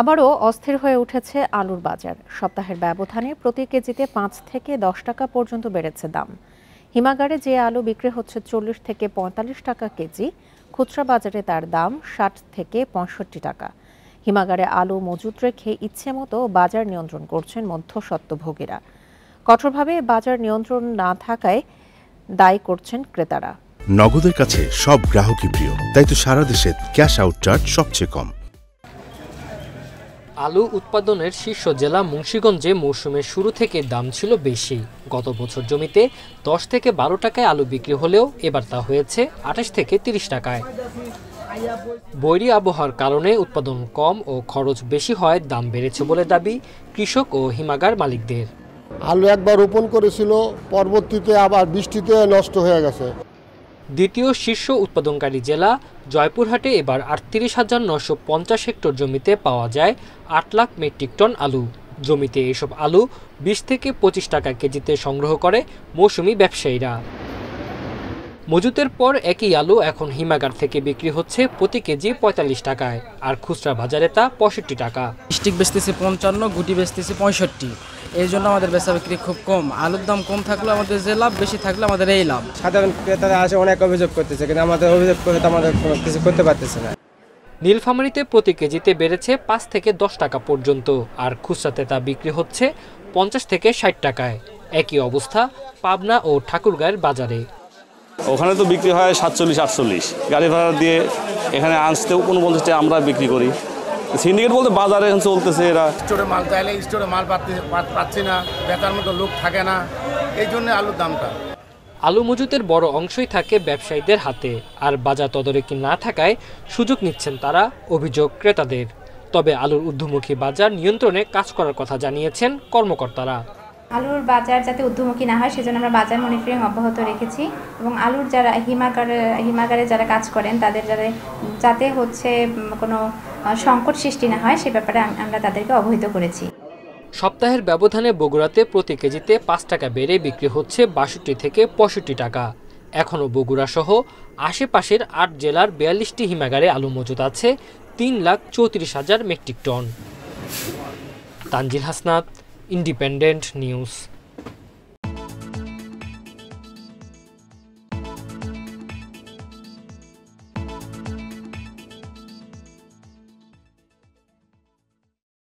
আবারও অস্থির হয়ে উঠেছে আলুর বাজার। সপ্তাহের ব্যবধানে প্রতি কেজিতে পাঁচ থেকে দশ টাকা পর্যন্ত বেড়েছে দাম। হিমাগারে যে আলু বিক্রি হচ্ছে চল্লিশ থেকে পঁয়তাল্লিশ টাকা কেজি, খুচরা বাজারে তার দাম ষাট থেকে পঁয়ষট্টি টাকা। হিমাগারে আলু মজুত রেখে ইচ্ছে মতো বাজার নিয়ন্ত্রণ করছেন মধ্যস্বত্বভোগীরা কঠোরভাবে বাজার নিয়ন্ত্রণ না থাকায় দায়ী করছেন ক্রেতারা। নগদের কাছে সব গ্রাহকই প্রিয়, তাই তো সারা দেশে ক্যাশ আউট চার্জ সবচেয়ে কম। আলু উৎপাদনের শীর্ষ জেলা মুন্সীগঞ্জে মৌসুমের শুরু থেকে দাম ছিল বেশি। গত বছর জমিতে দশ থেকে বারো টাকায় আলু বিক্রি হলেও এবার তা হয়েছে আঠাশ থেকে তিরিশ টাকায়। বৈরী আবহাওয়ার কারণে উৎপাদন কম ও খরচ বেশি হয় দাম বেড়েছে বলে দাবি কৃষক ও হিমাগার মালিকদের। আলু একবার রোপণ করেছিল, পরবর্তীতে আবার বৃষ্টিতে নষ্ট হয়ে গেছে। দ্বিতীয় শীর্ষ উৎপাদনকারী জেলা জয়পুরহাটে এবার আটত্রিশ হাজার নশো পঞ্চাশ হেক্টর জমিতে পাওয়া যায় আট লাখ মেট্রিক টন আলু। জমিতে এসব আলু বিশ থেকে পঁচিশ টাকা কেজিতে সংগ্রহ করে মৌসুমি ব্যবসায়ীরা। মজুতের পর একই আলু এখন হিমাগার থেকে বিক্রি হচ্ছে প্রতি কেজি পঁয়তাল্লিশ টাকায়, আর খুচরা বাজারে তা পঁয়ষট্টি টাকা। স্টিক বেচতেছে পঞ্চান্ন, গুটি বেচতেছে পঁয়ষট্টি। এই জন্য আমাদের বেচা বিক্রি খুব কম। আলুর দাম কম থাকলে আমাদের যে লাভ বেশি থাকলে আমাদের এই লাভ। সাধারণ ক্রেতারা আসে অনেক অভিযোগ করতেছে কিন্তু আমাদের অভিযোগ করে তো আমাদের কোনো কিছু করতে পারতেছে না। নীলফামারীতে প্রতি কেজিতে বেড়েছে পাঁচ থেকে দশ টাকা পর্যন্ত আর খুচরাতে তা বিক্রি হচ্ছে পঞ্চাশ থেকে ষাট টাকায়। একই অবস্থা পাবনা ও ঠাকুরগাঁয়ের বাজারে। ওখানে তো বিক্রি হয় সাতচল্লিশ আটচল্লিশ। গাড়ি ভাড়া দিয়ে এখানে আনতেও কোনো পঞ্চাশটা আমরা বিক্রি করি। সিন্ডিকেট বলতে বাজারে এখন চলতেছে এরা। স্টোরে মাল চাইলে স্টোরে মাল পাচ্ছি পাচ্ছি না বেকার মতো লোক থাকে না। এই জন্য আলুর দামটা। আলু মজুতের বড় অংশই থাকে ব্যবসায়ীদের হাতে আর বাজার তদারকি না থাকায় সুযোগ নিচ্ছেন তারা অভিযোগ ক্রেতাদের। তবে আলুর ঊর্ধ্বমুখী বাজার নিয়ন্ত্রণে কাজ করার কথা জানিয়েছেন কর্মকর্তারা। আলুর বাজার যাতে ঊর্ধ্বমুখী না হয়, সেজন্য আমরা বাজার মনিটরিং অব্যাহত রেখেছি। এবং আলুর যারা হিমাগারে হিমাগারে যারা কাজ করেন, তাদের যারা যাতে হচ্ছে কোনো সংকট সৃষ্টি না হয়, সে ব্যাপারে আমরা তাদেরকে অবহিত করেছি। সপ্তাহের ব্যবধানে বগুড়াতে প্রতি কেজিতে পাঁচ টাকা বেড়ে বিক্রি হচ্ছে বাষট্টি থেকে পঁয়ষট্টি টাকা। এখনও বগুড়া সহ আশেপাশের আট জেলার বিয়াল্লিশটি হিমাগারে আলু মজুত আছে তিন লাখ চৌত্রিশ হাজার metric ton. Tanzil Hasnat independent news.